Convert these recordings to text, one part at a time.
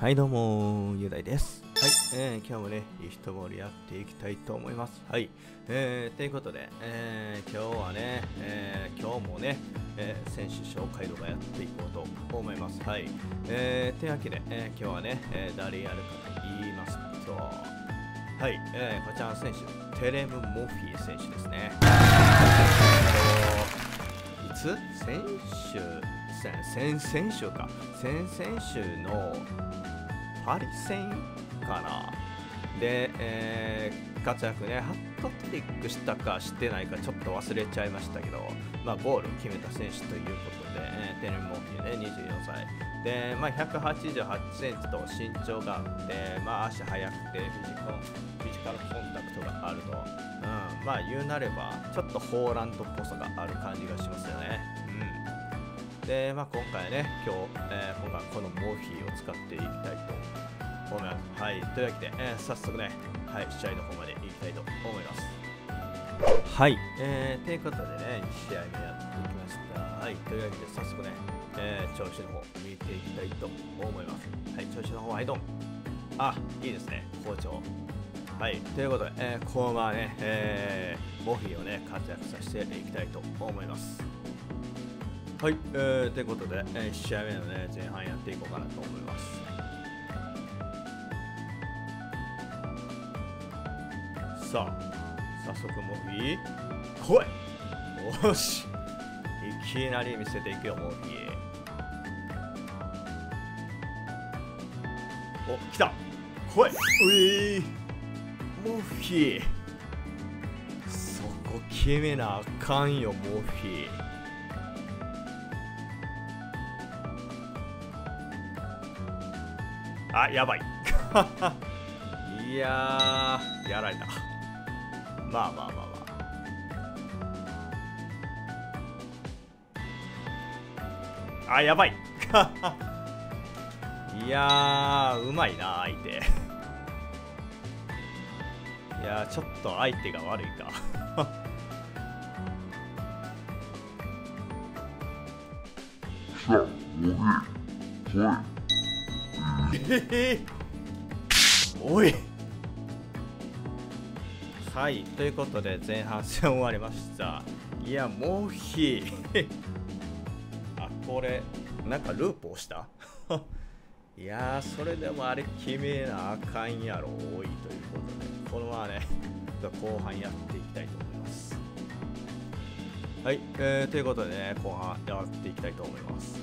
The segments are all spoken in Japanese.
はいどうもゆうだいです。はい、えー、今日もね一盛りやっていきたいと思います。はい。えー、ということで、えー、今日はね、えー、今日もね、えー、選手紹介動画やっていこうと思います。はい。えー、というわけで、えー、今日はね、えー、誰やるかと言いますとはい、えー、こちらの選手テレム・モフィー選手ですね。いつ？選手先々週か。先々週のパリ戦かな。で、えー、活躍ねハットトリックしたかしてないかちょっと忘れちゃいましたけど、まあ、ゴールを決めた選手ということで、え、テレモーキね24歳。で、まあ、188センチと身長があって、まあ、足速くてフィジコンフィジカルコンタクトがあると、うん、まあ言うなればちょっとホーランドっぽさがある感じがしますよね。で、まあ、今回ね、今日、えー、今回このモーフィーを使っていきたいと思います。はい、というわけで、えー、早速ね、はい、試合の方まで行きたいと思います。はい、えー、ということでね、2試合目やってきました。はい、というわけで早速ね、えー、調子の方見ていきたいと思います。はい、調子の方、はい、どん。あ、いいですね、好調。はい、ということで、えー、このままね、えー、モフィーをね、活躍させていきたいと思います。はい、えー、ということで、えー、試合目のね、前半やっていこうかなと思います。さあ、早速モフィー、来いよしいきなり見せていくよ、モフィー。お、来た来いういモフィーそこ決めなあかんよ、モフィー。あ、やばい。いやー、やられた。まあまあまあまあ。あ、やばい。いやー、うまいな、相手。いやちょっと相手が悪いか。さあ、おげ、はい。え おい。はいということで前半戦終わりました。いやもうひ あこれなんかループをした？いやそれでもあれ決めなあかんやろ多いということで。このままね後半やっていきたいと思います。はい、えー、ということでね後半やっていきたいと思います。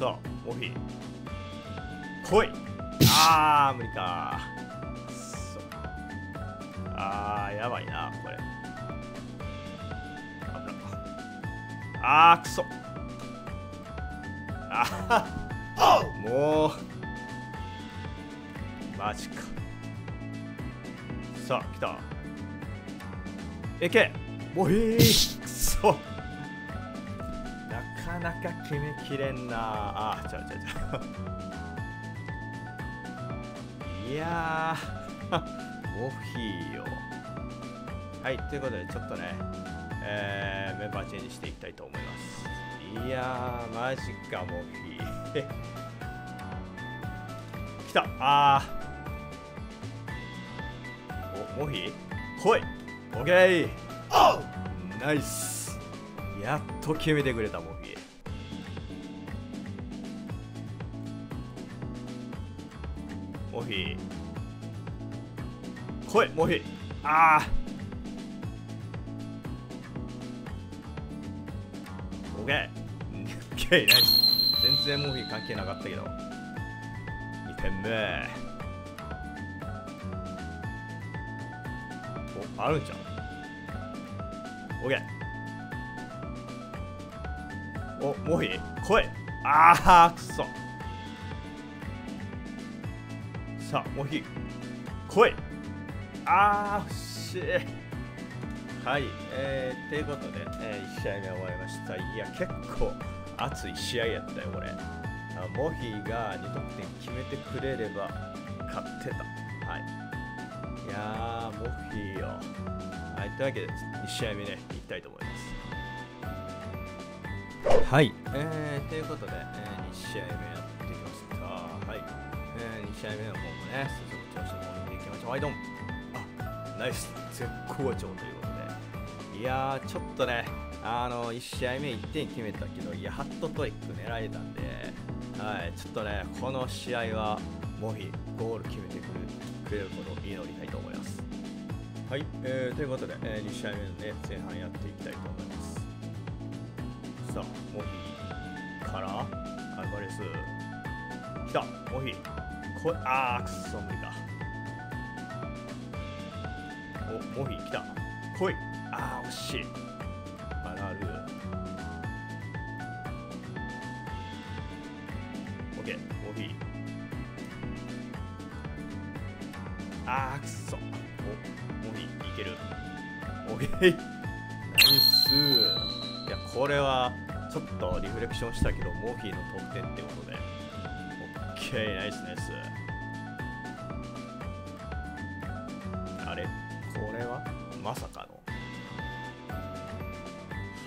さあモヒ来い。あー無理か。そあーやばいなこれ。あーくそ。ああもう。マジか。さあ来た。いけもういい。くそ。なか決めきれんな。あちゃうちゃうちゃう。いやー。モフィーよ。はいということでちょっとねえー、メンバーチェンジしていきたいと思います。いやーマジかモフィー。来た。あー。おモフィー？来い。オッケー。ナイス。やっと決めてくれたモフィー。モフィー来いモフィー。ああオッケー。オッケーナイス。全然モフィー関係なかったけど。2点目。おあるんじゃんオッケー。おモフィー来い。ああくそさあもうひ来い。あーしいはい、えー、ということで、えー、1試合目終わりました。いや結構熱い試合やったよこれ。あモヒーが2得点決めてくれれば勝ってた。はい。いやーモヒーよ。はいというわけで2試合目ねいきたいと思います。はい、えー、ということで、えー1試合目試合目の方もね、進む調子の方に行きましょう。はい、どん。あ、ナイス。絶好調ということで。いやー、ちょっとね、あの、1試合目1点決めたけど、いや、ハットトリック狙えたんで、はい、ちょっとね、この試合は、モヒ、ゴール決めてくるくれることを祈りたいと思います。はい、えー、ということで、えー、2試合目のね、前半やっていきたいと思います。さあ、モヒから、アルバレス。来た、モヒ。こあー、くそ、無理か。お、モヒ来た。来い。あー、惜しい。あらる。オッケー、モヒ。あー、くそ。お、モヒ、いける。オッケー。ナイス。いや、これは、ちょっとリフレクションしたけど、モヒーの得点ってことで。オッケー、ナイスナイス。あれ？これは？まさかの。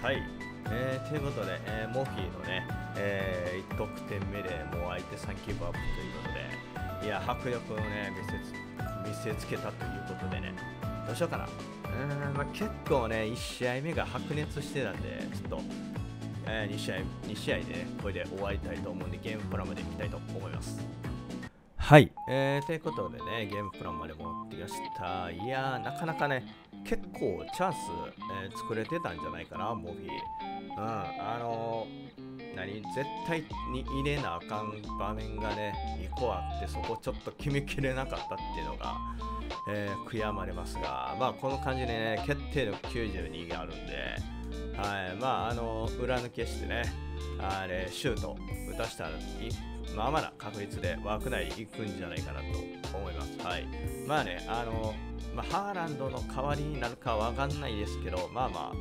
はい。えー、ということで、えーモヒーのね、えー、1得点目でもう相手3キープアップということで、いや、迫力をね、見せつ見せつけたということでね、どうしようかな。うーん、まあ、結構ね、1試合目が白熱してたんで、ちょっと、えー2試合、2試合でね、これで終わりたいと思うんで、ゲームプランまでいきたいと思います。はい、えー、ということでね、ゲームプランまで持ってきました。いやー、なかなかね、結構チャンス、えー作れてたんじゃないかな、モフィー。うん、あのー、何？絶対に入れなあかん場面がね、2個あって、そこちょっと決めきれなかったっていうのが、えー悔やまれますが、まあ、この感じでね、決定力92があるんで、はい、まあ、あの裏抜けしてね、あれ、シュート打たしたらいまあまあな確率で枠内行くんじゃないかなと思います。はい。まあね、あの、まあ、ハーランドの代わりになるかわかんないですけど、まあまあ、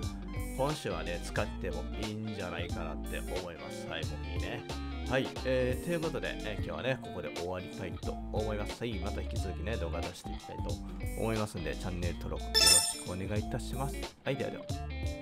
今週はね、使ってもいいんじゃないかなって思います。はい、もういいね。はい、えー、ということで、え今日はね、ここで終わりたいと思います。はい、また引き続きね、動画出していきたいと思いますんで、チャンネル登録よろしくお願いいたします。はい、ではでは。